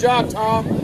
job, Tom.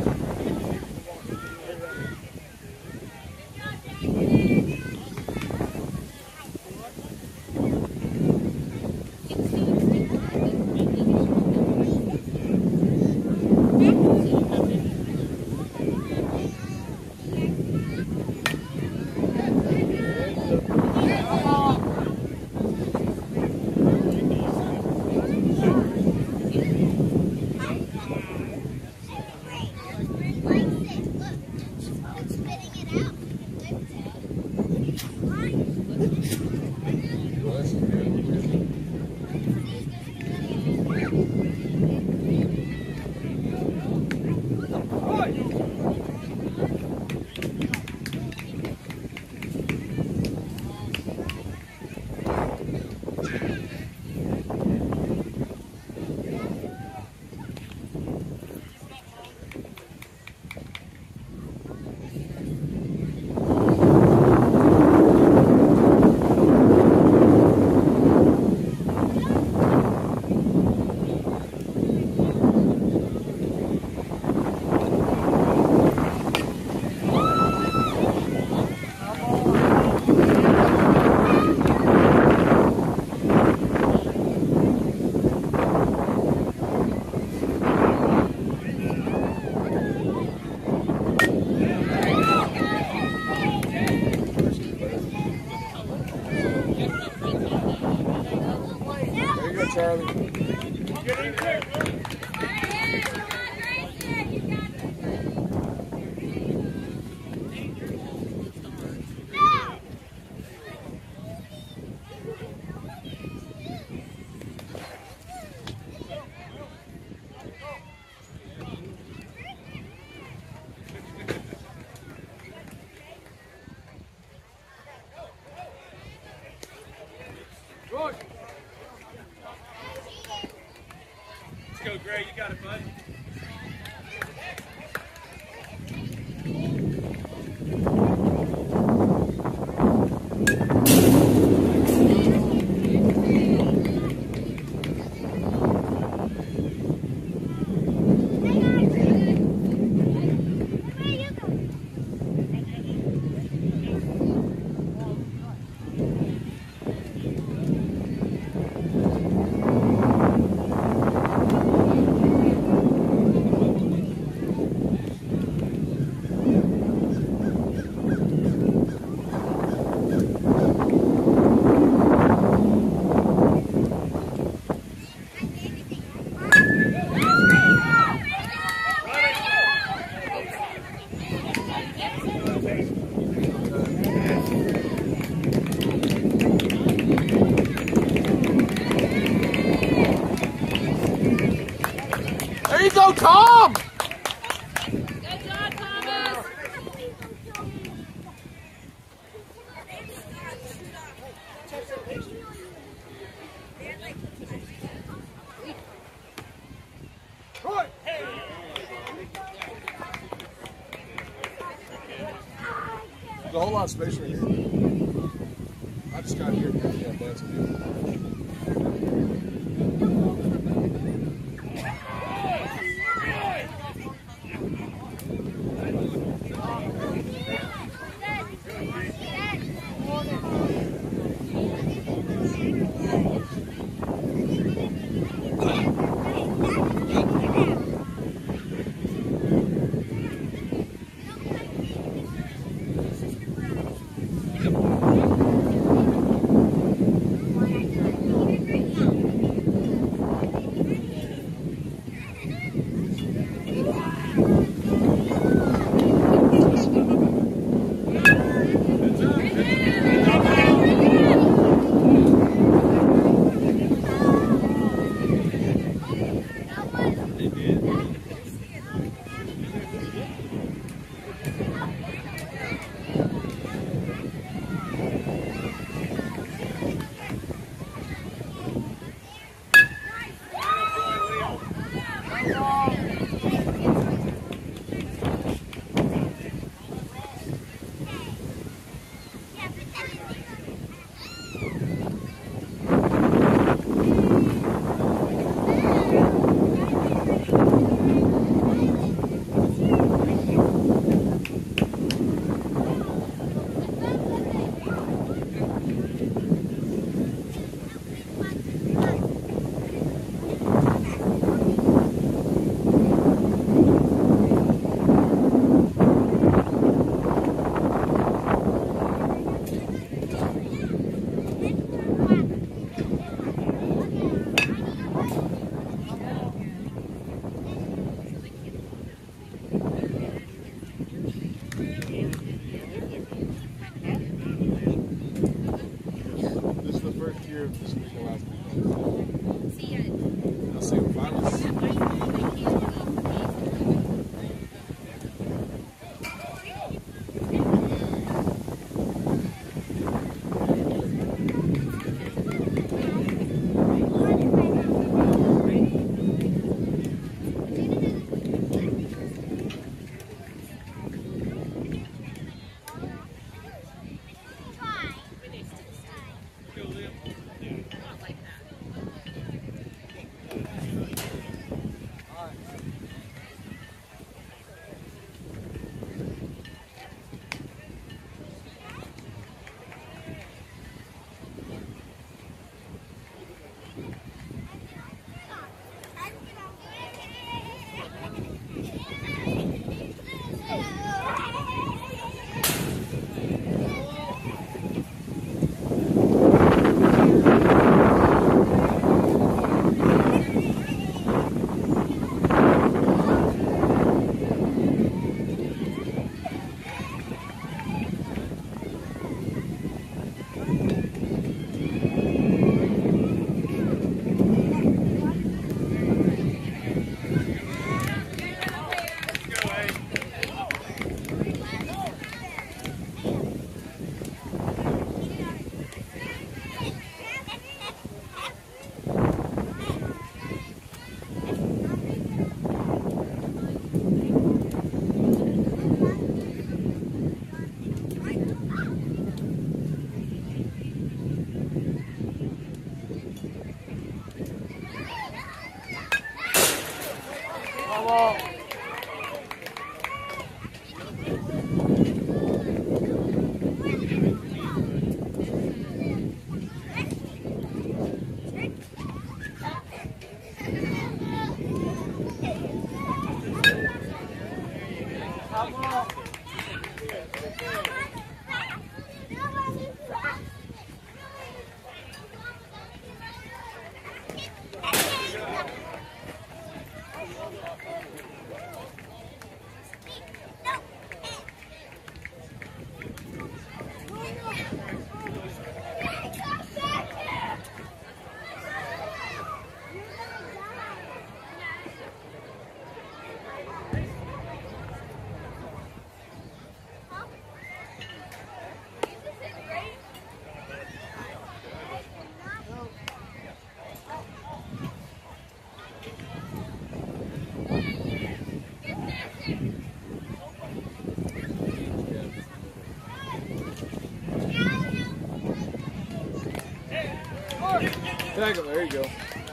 Tackle, there you go.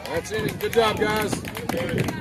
That's it. Good job, guys.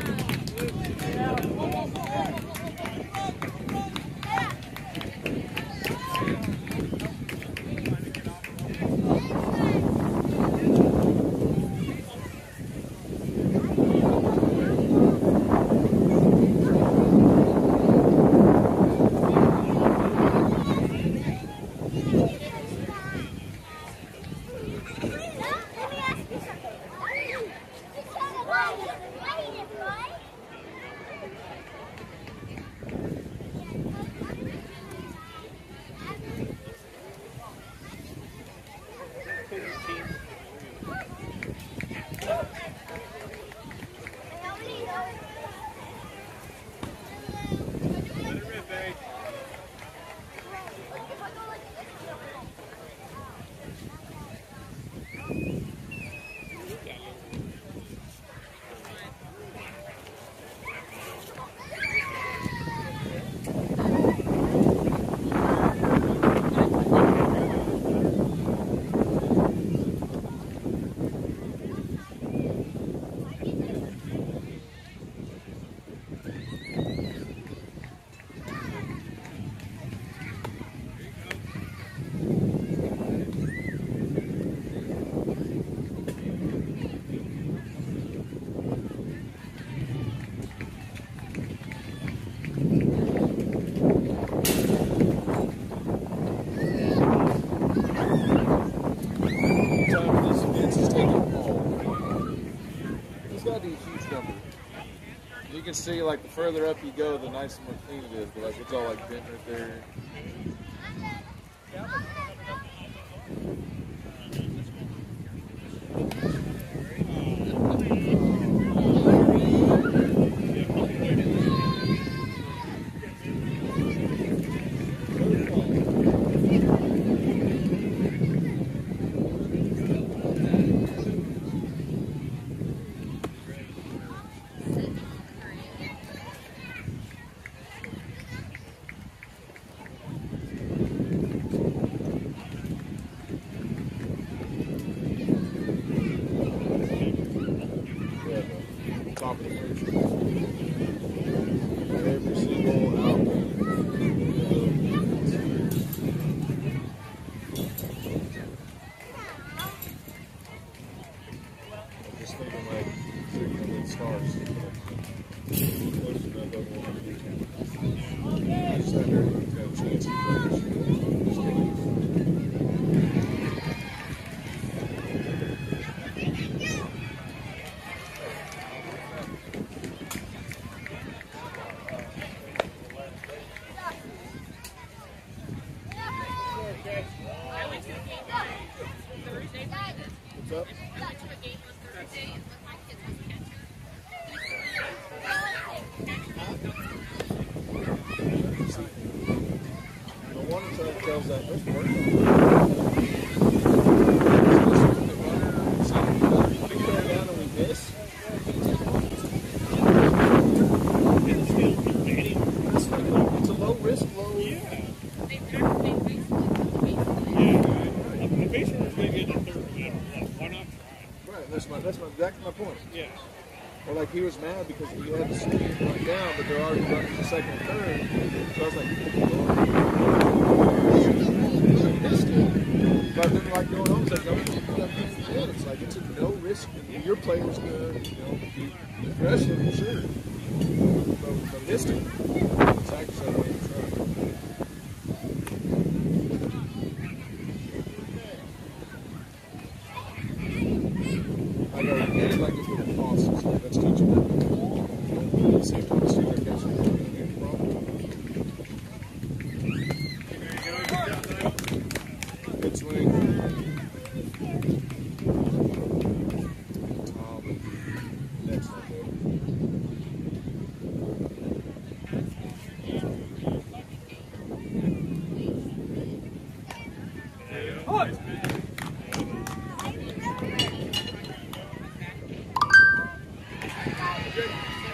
can see like the further up you go, the nicer, more clean it is. But like it's all like bent right there. like he was mad because he had the score run down, but they're already running the second and third. Jake.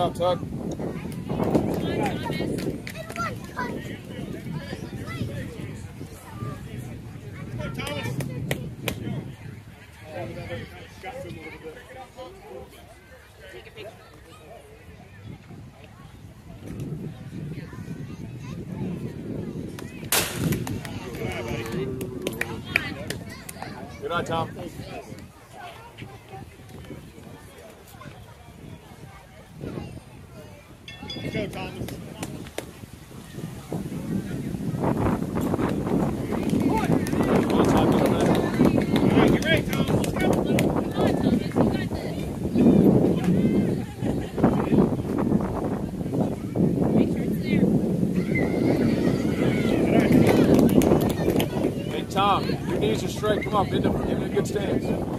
job, Tug. Good night, Tom. straight. Come on, give in a good stance.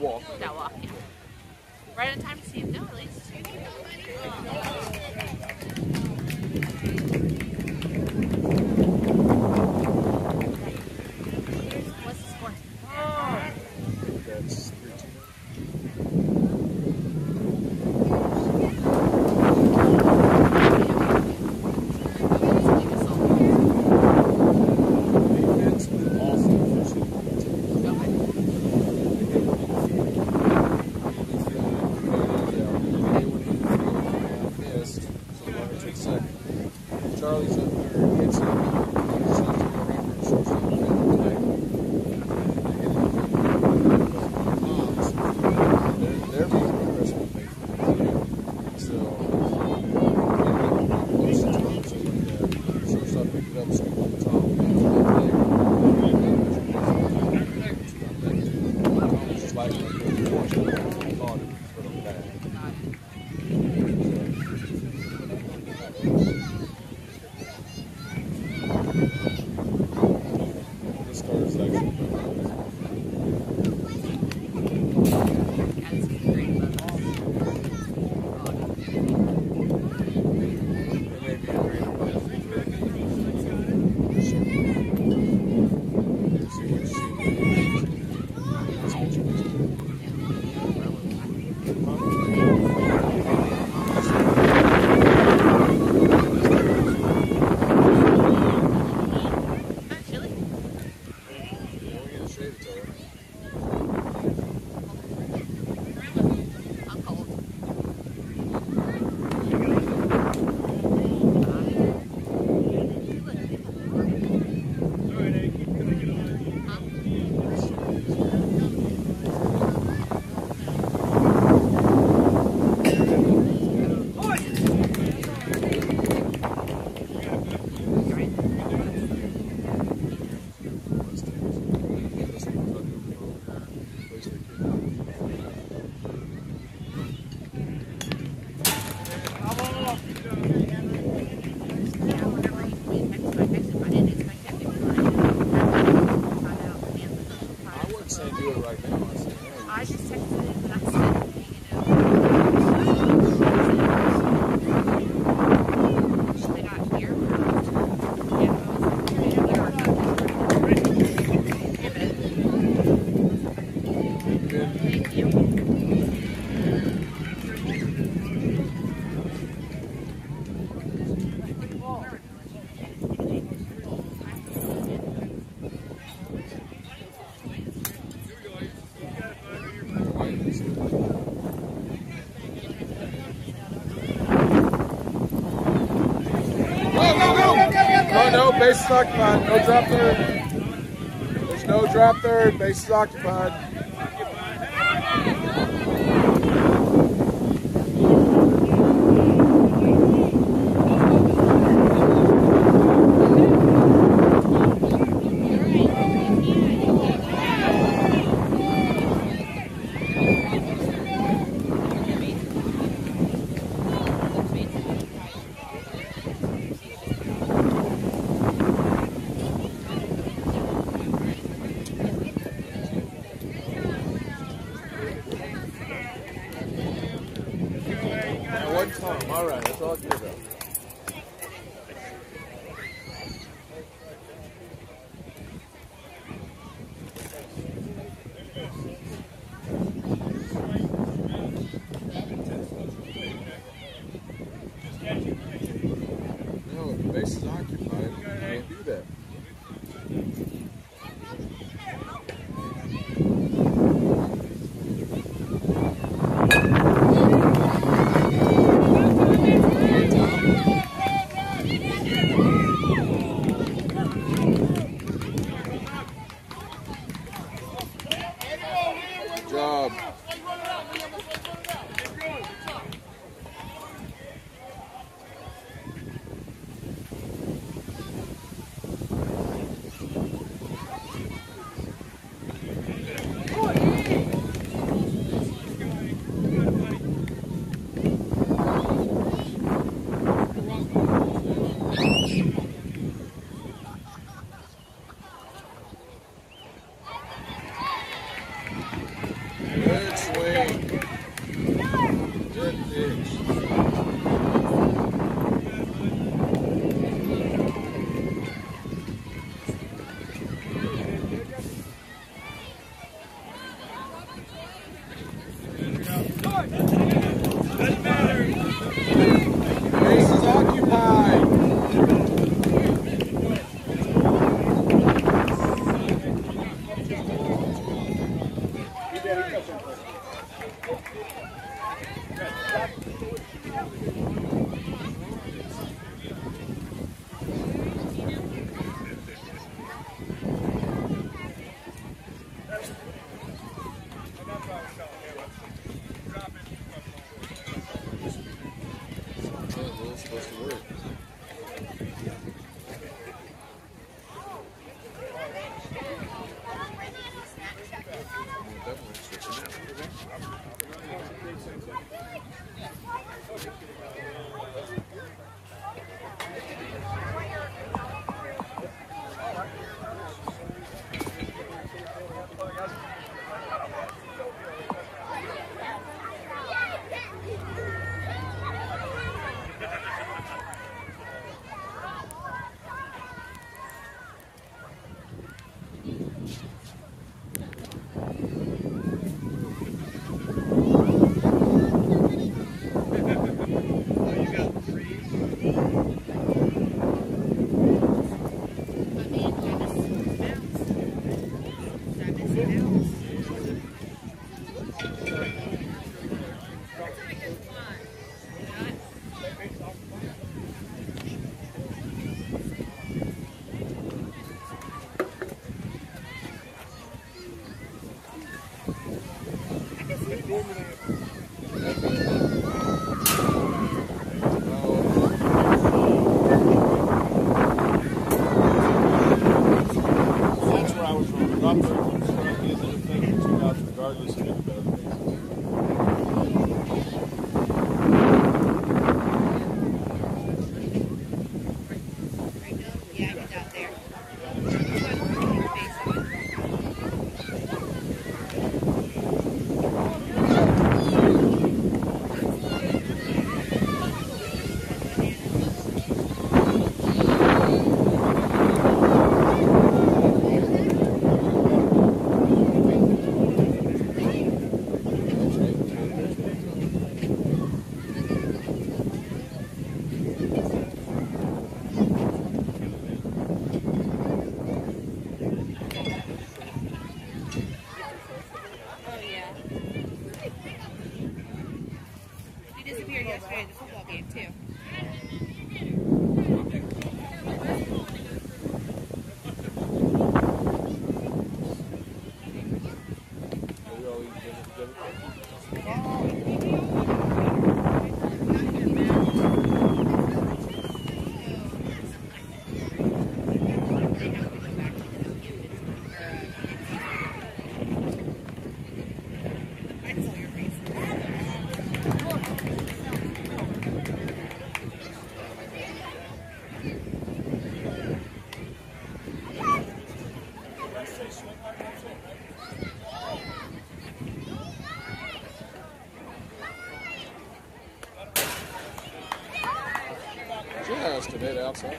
Walk. That walk, yeah. Right on time to see if No, at least. base is occupied. No drop third. There's no drop third. Base is occupied. about outside.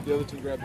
the other two grab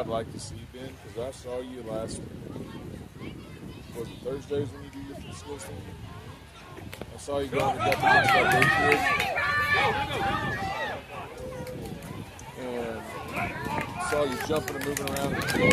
I'd like to see, Ben, because I saw you last, was it Thursdays when you do your physical thing? I saw you going and get the And I saw you jumping and moving around. the floor.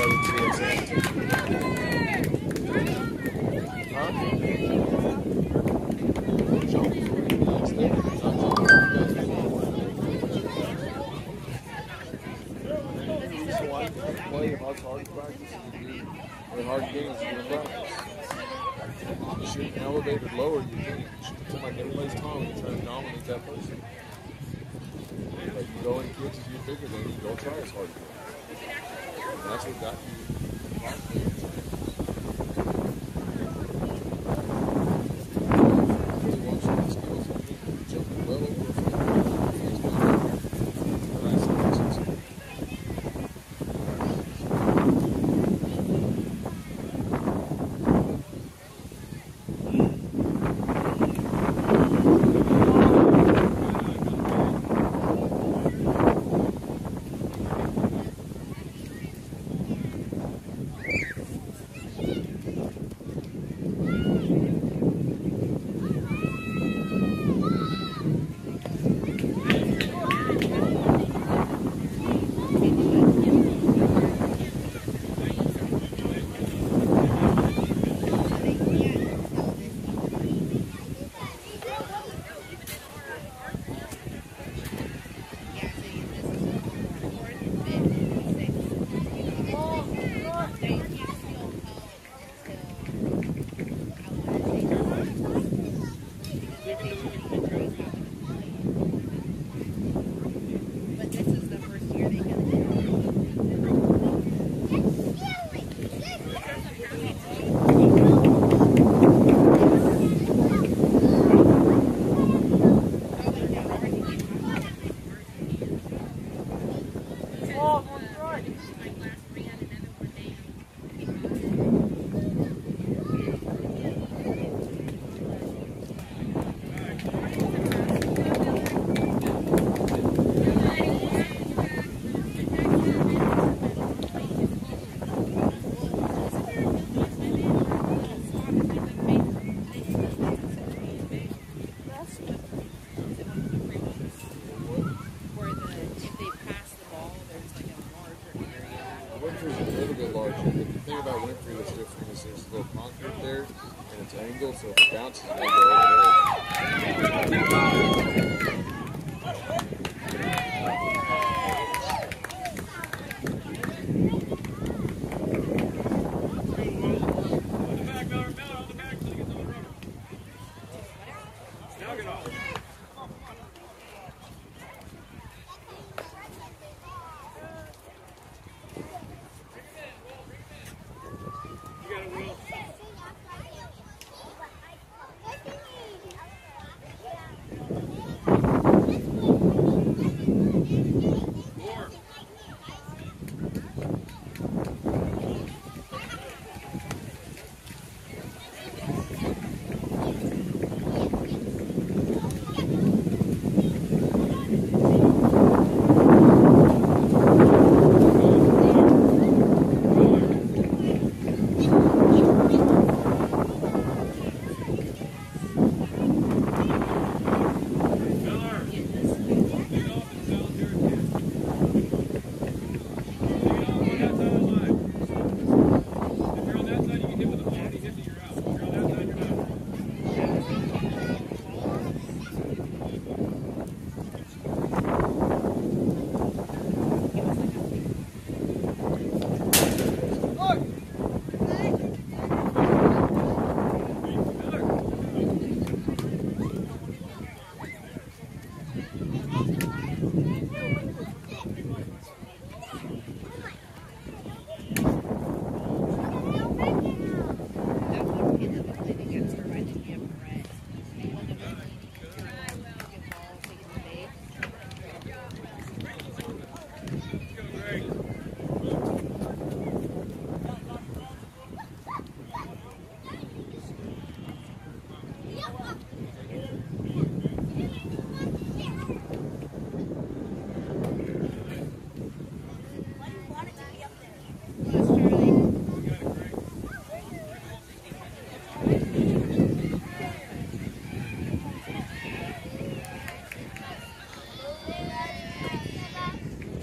Ya, pues.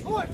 Here,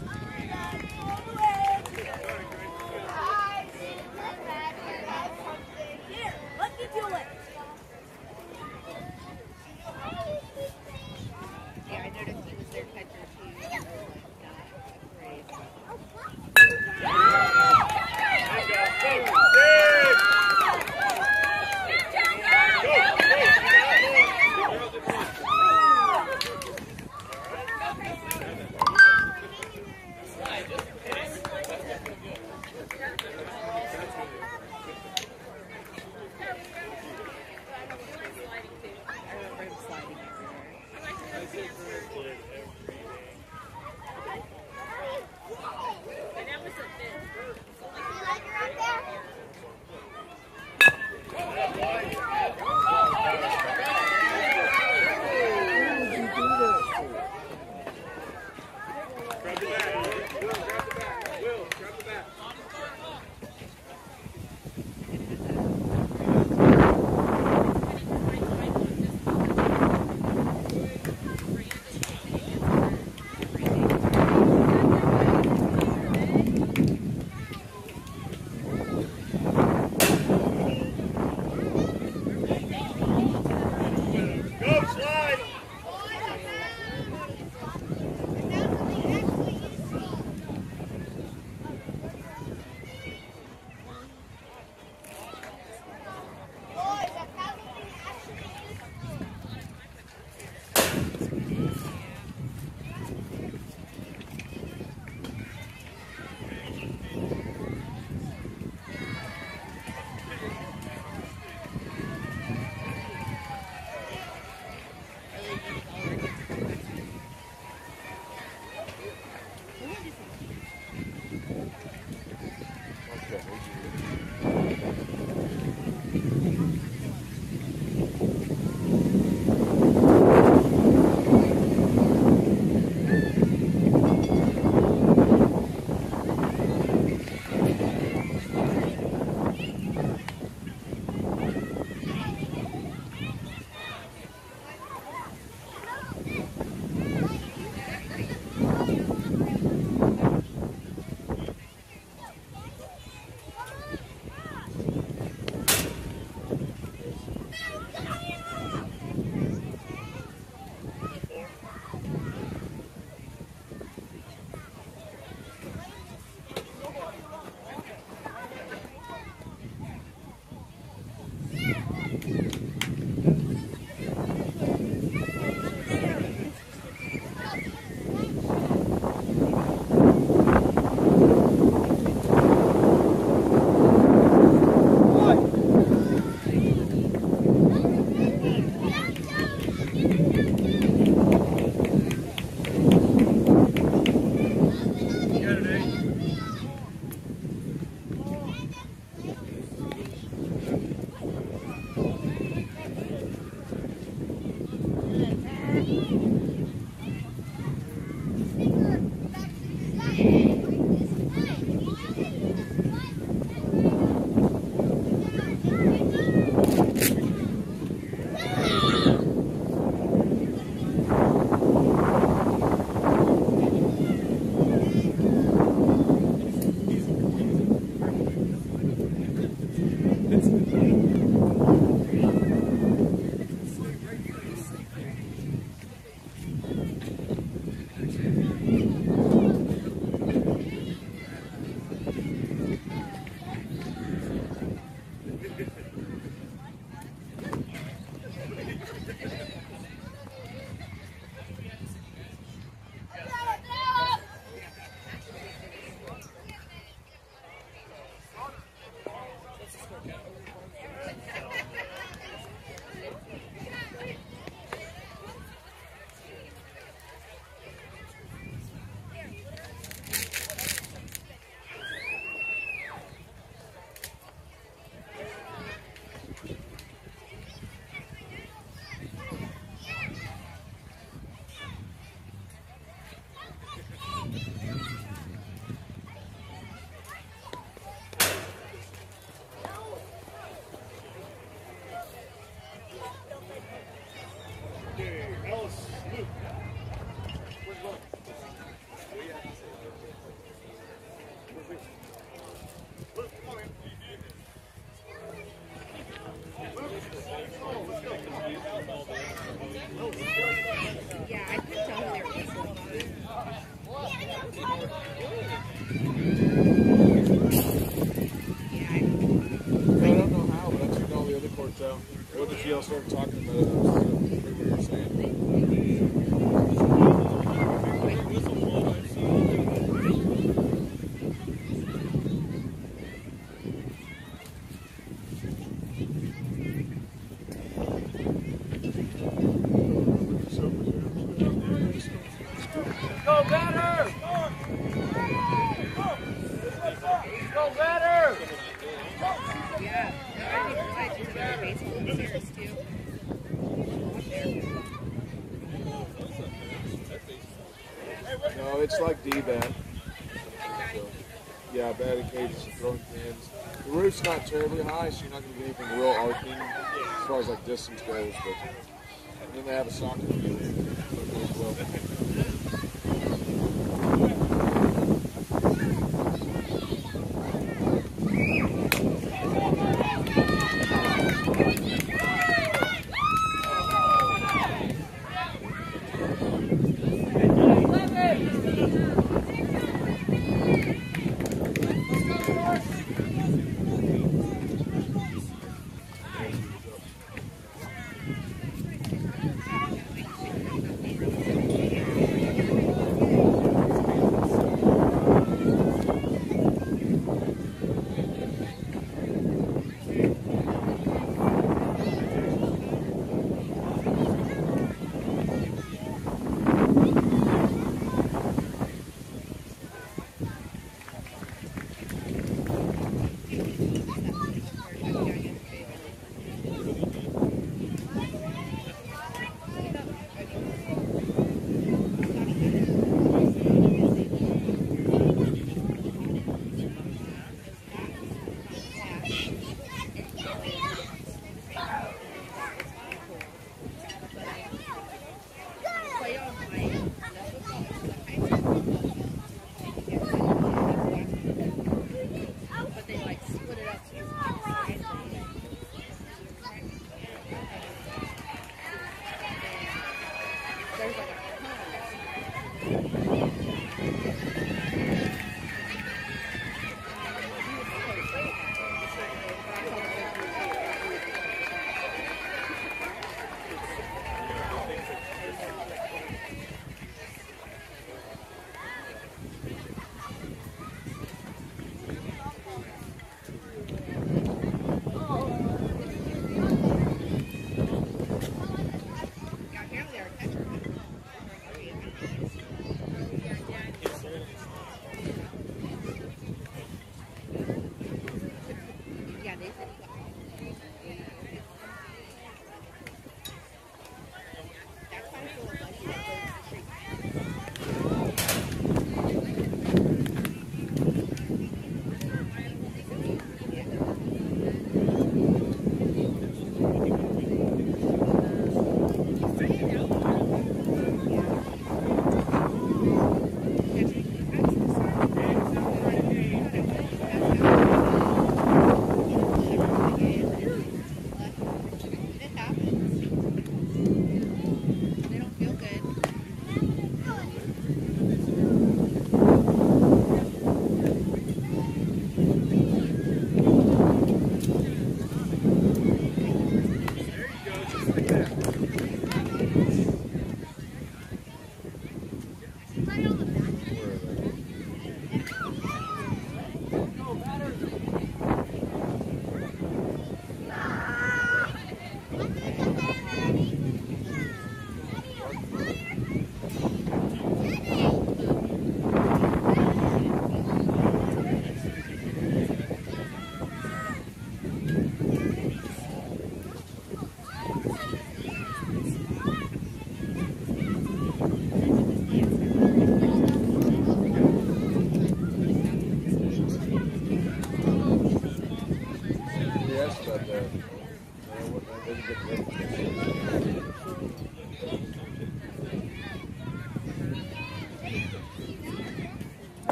No, it's like D bad. Yeah, batting cages and throwing cans. The roof's not terribly high, so you're not going to get anything real arcing as far as like distance goes. But then they have a soccer field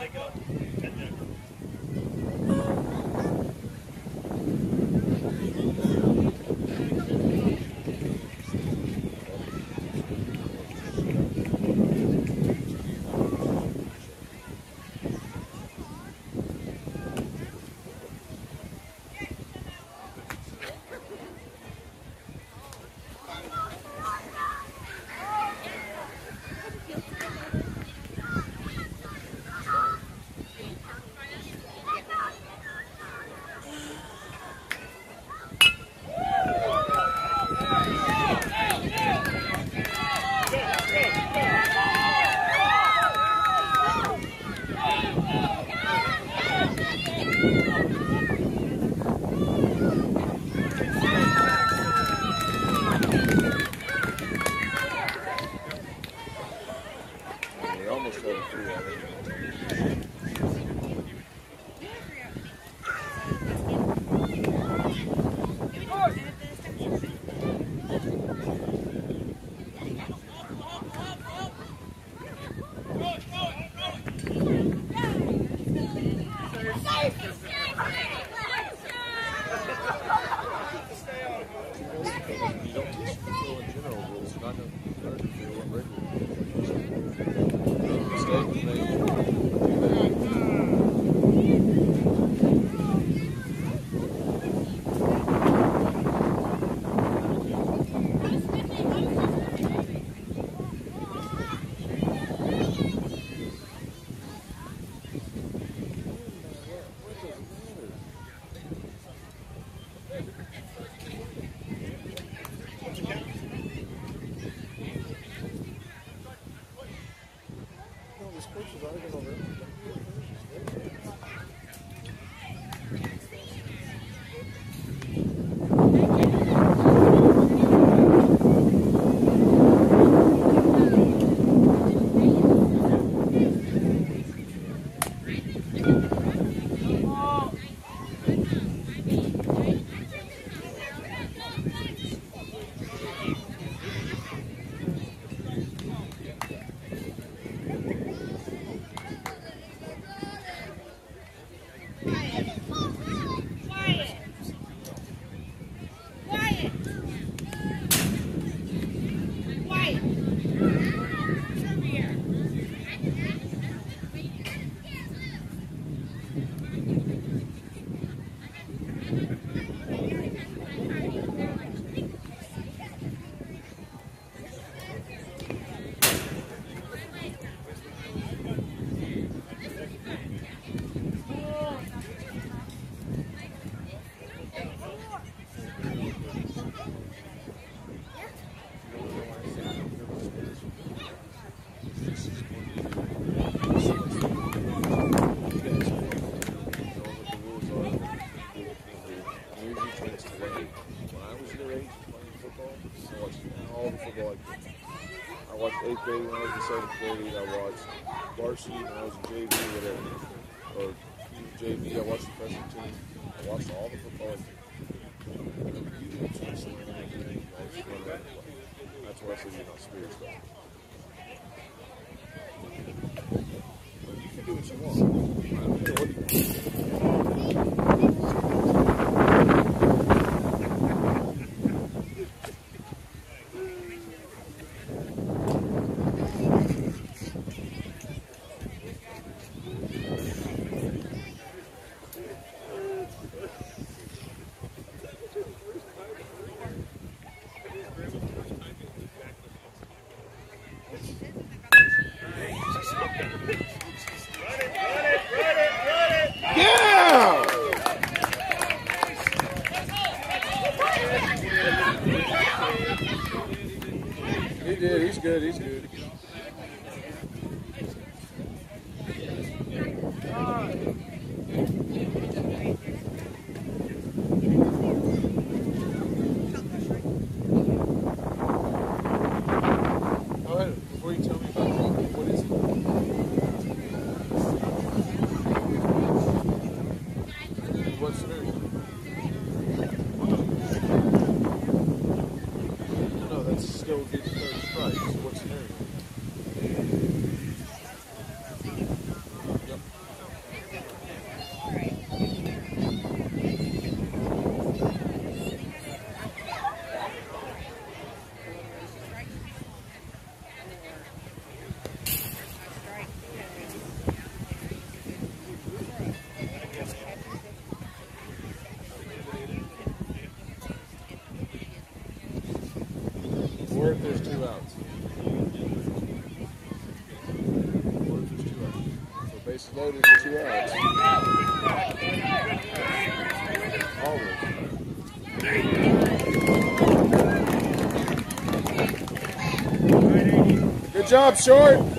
Pick go. varsity, and I was in JV, whatever. Or JV, I watched the freshman team. good. He's good. job, Short.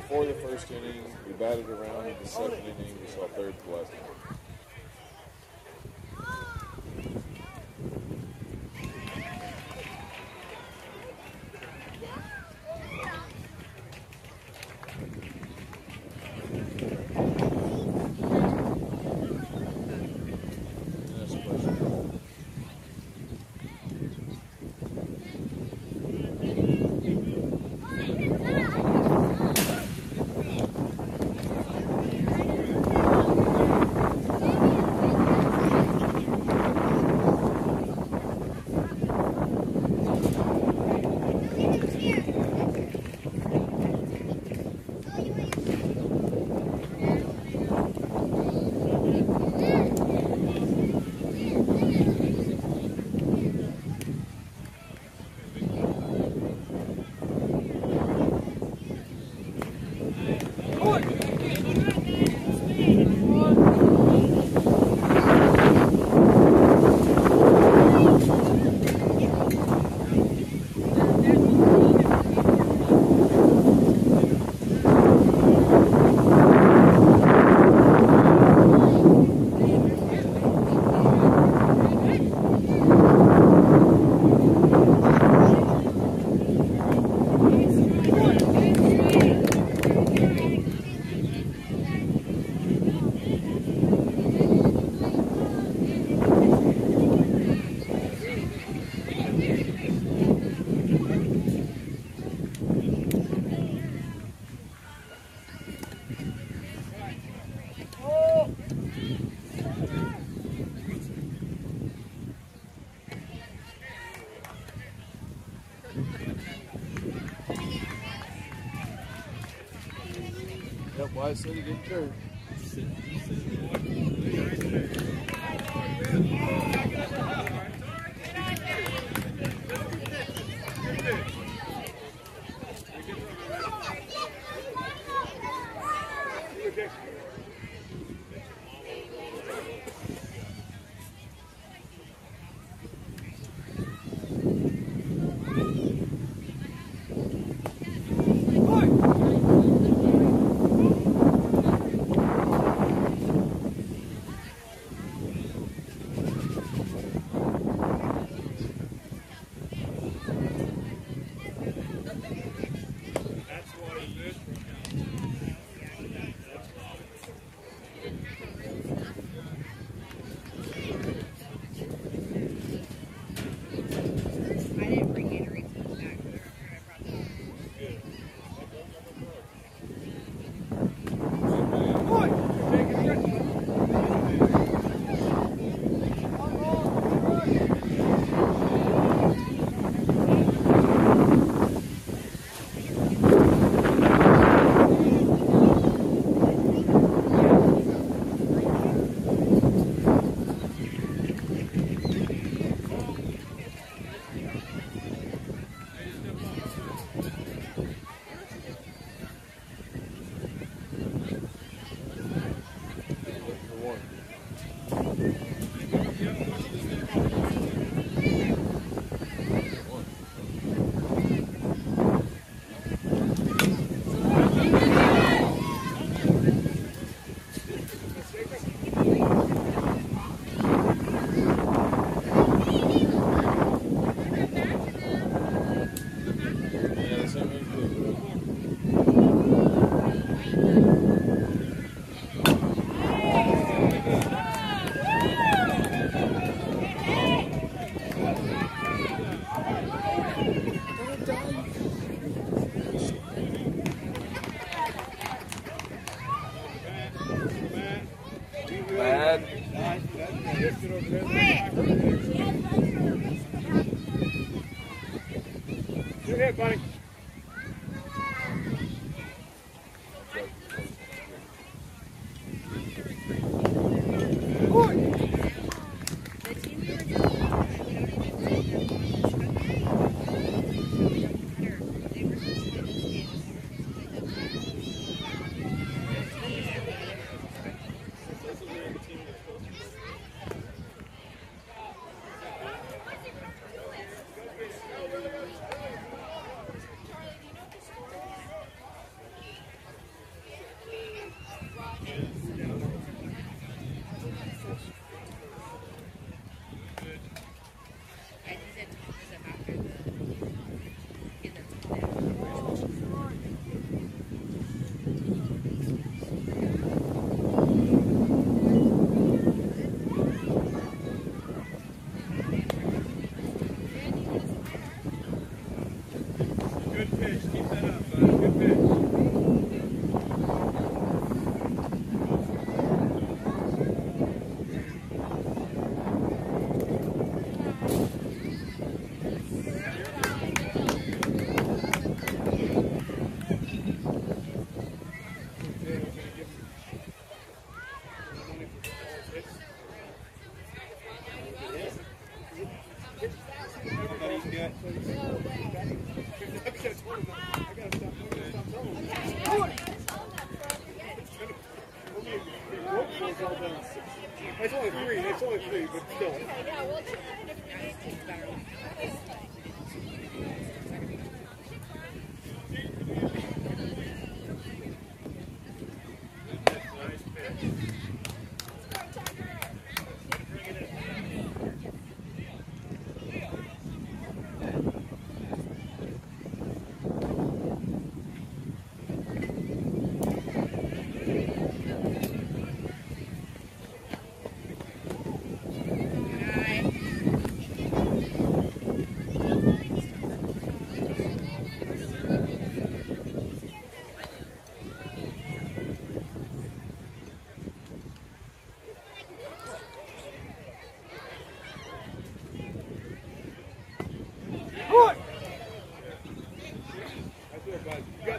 Four the first inning,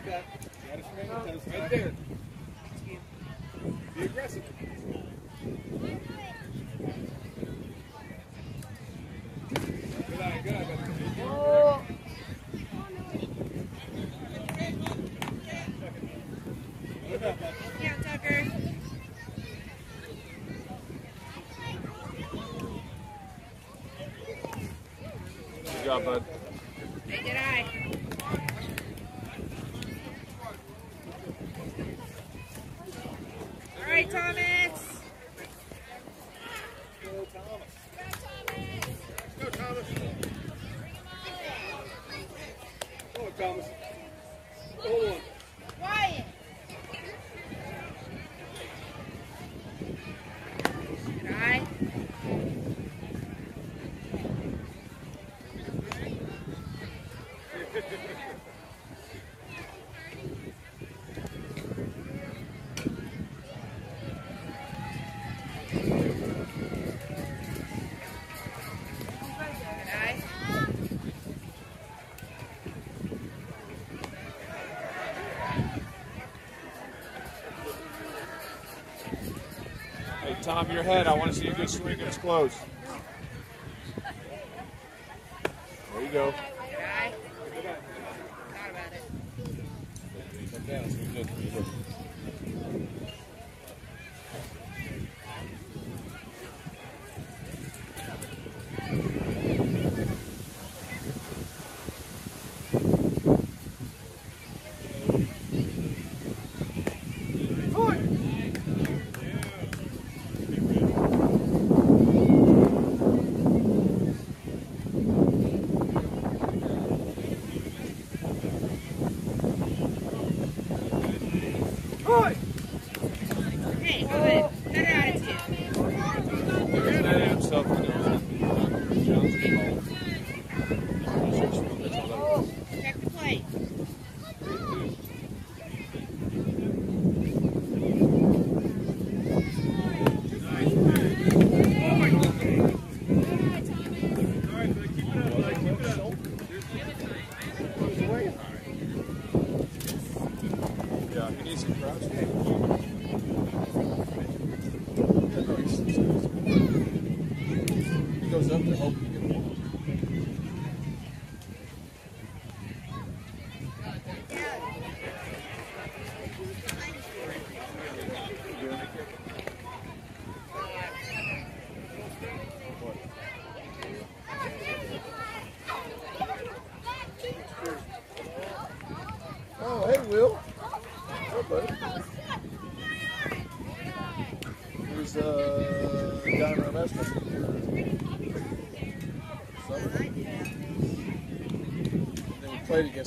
Right there. of your head. I want to see a good swing. It's close.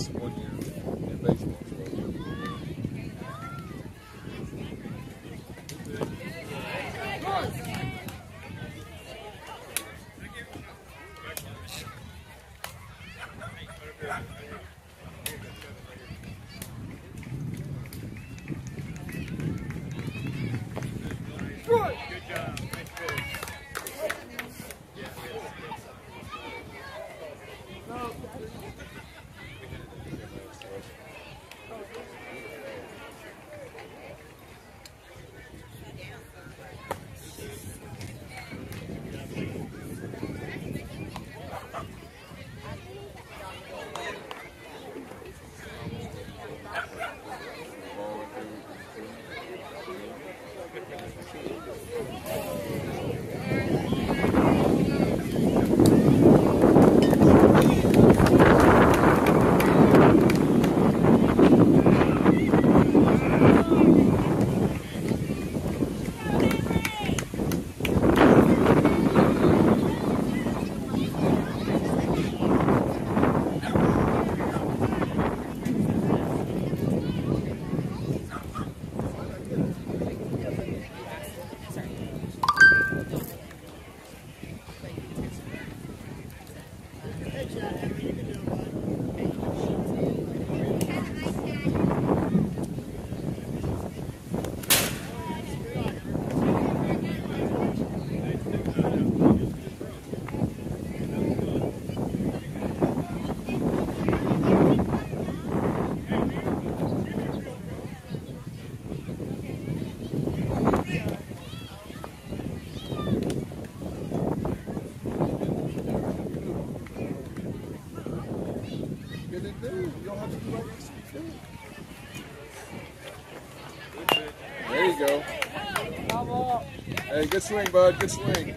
this one year. Good swing, bud. Good swing.